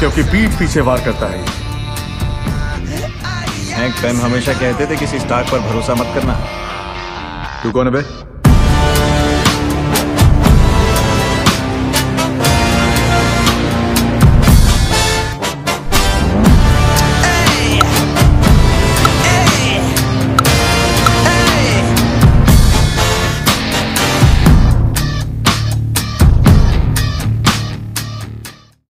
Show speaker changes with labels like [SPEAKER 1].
[SPEAKER 1] क्योंकि पीठ पीछे वार करता है।
[SPEAKER 2] हैंक हमेशा कहते थे किसी स्टार पर भरोसा मत करना।
[SPEAKER 1] तू कौन है बे